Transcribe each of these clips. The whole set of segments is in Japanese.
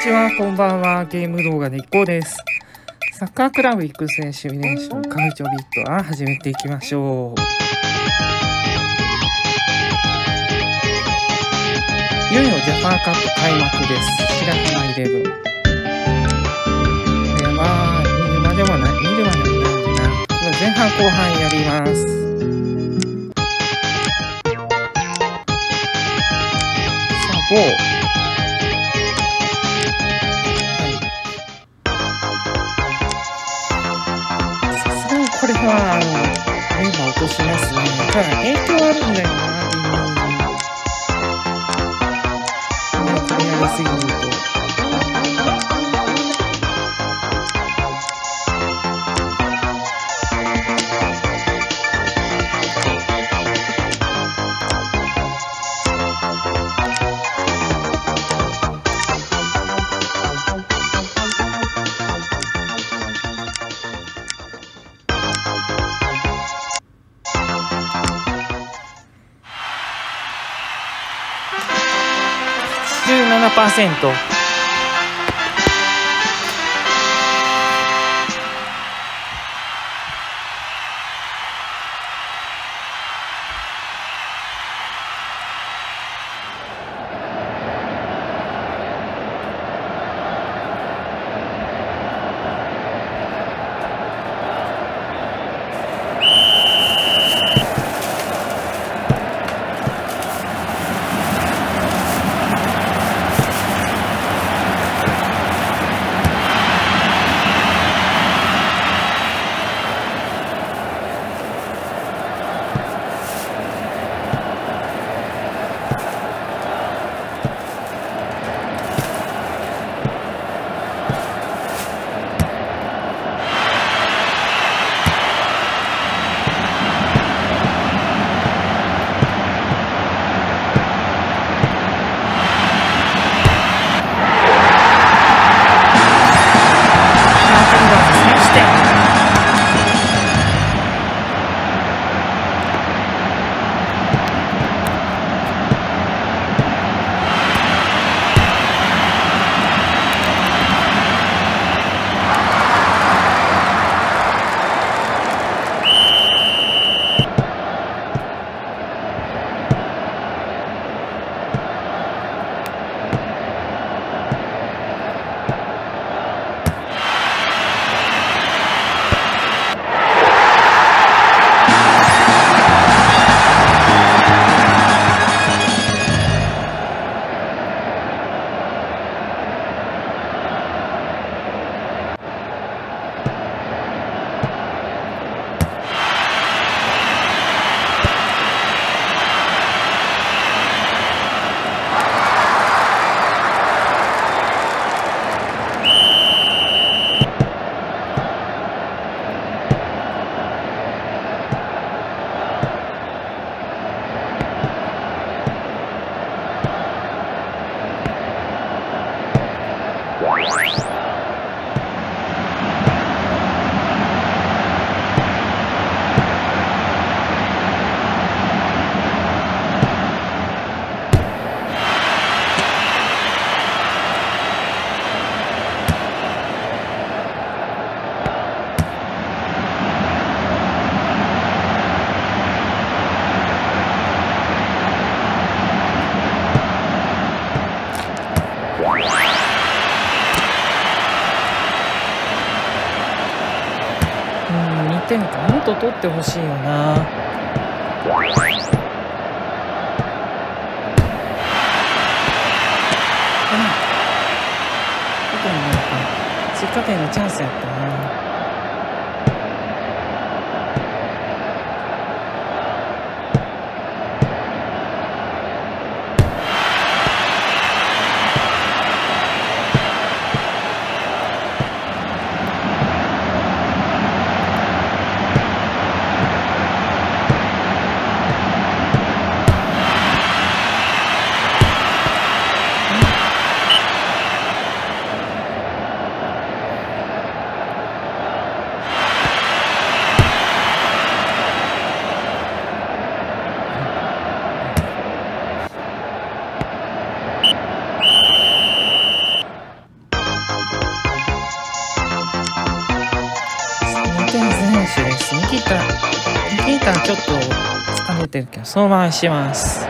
ちは、こんばんは。ゲーム動画で一行です。サッカークラブ育成シミュレーション、カルチョビットは始めていきましょう。いよいよジャパンカップ開幕です。白浜イレブン。これは、見るまでもない、見るまでもないな。これ前半後半やります。さあ、5。17%。点か。もっと取ってほしいよな。うん。特になんか、追加点のチャンスやったな。ってるけどそのままします。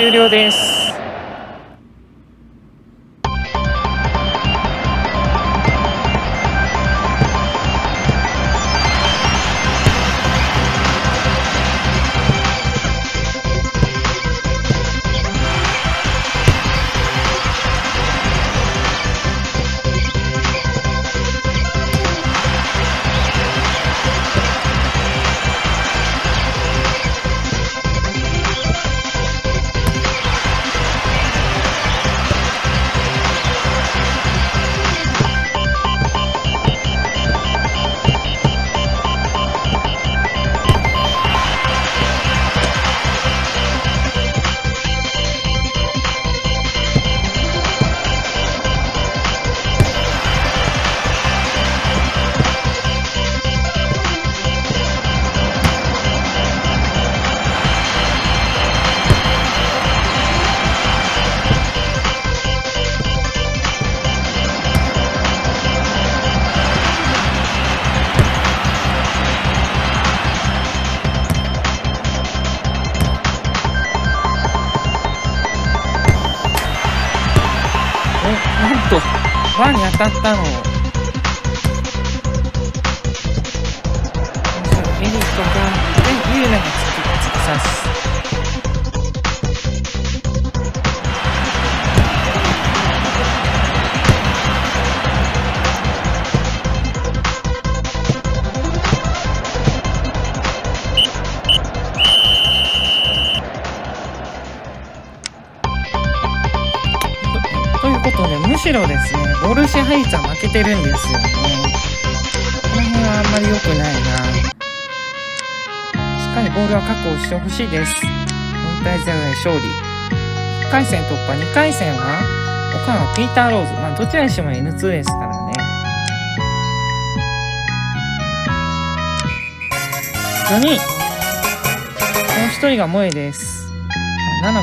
終了です。輪に当たったのをエリットがでユーナが突き刺す。しろですね、ボール支配率は負けてるんですよね。この辺はあんまり良くないな。しっかりボールは確保してほしいです。4対0で勝利。1回戦突破、2回戦は、岡山ピーター・ローズ。まあ、どちらにしても N2 ですからね。4人。もう1人が萌えです。7個も。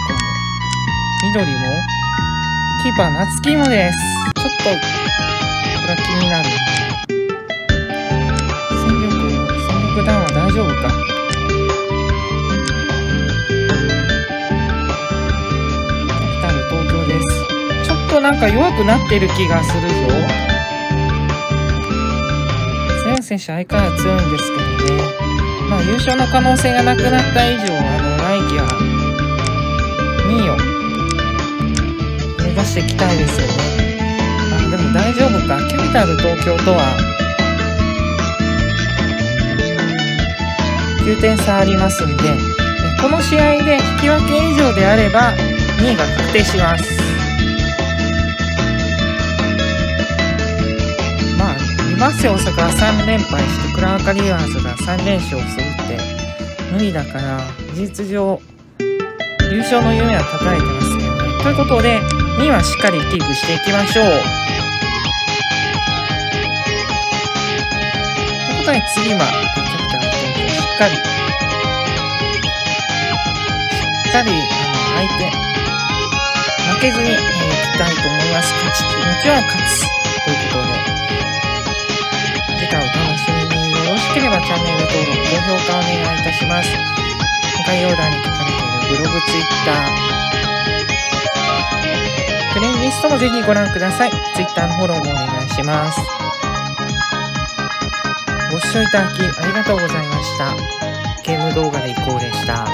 緑も。キーパー、夏希もです。ちょっと、これは気になる。戦力、戦力弾は大丈夫か？来たる東京です。ちょっとなんか弱くなってる気がするぞ。強い選手相変わらず強いんですけどね。まあ優勝の可能性がなくなった以上、あの、来季は2位を目指していきたいですよね。あ、でも大丈夫か？キャピタル東京とは9点差ありますんで、この試合で引き分け以上であれば2位が確定します。まあ、リバッセ大阪が3連敗して、クラーカリアーズが3連勝するって無理だから、事実上、優勝の夢は叩いてますけどね。ということで、2はしっかりキープしていきましょう。ということで、次は、キャピタル東京、しっかり、しっかり、あの、相手、負けずに、えー、いきたいと思います。勝ち、もちろん勝つ。ということで、次回お楽しみに。よろしければチャンネル登録、高評価お願いいたします。概要欄に書かれているブログ、ツイッター、プレイリストもぜひご覧ください。ツイッターのフォローもお願いします。ご視聴いただきありがとうございました。ゲーム動画でいこうでした。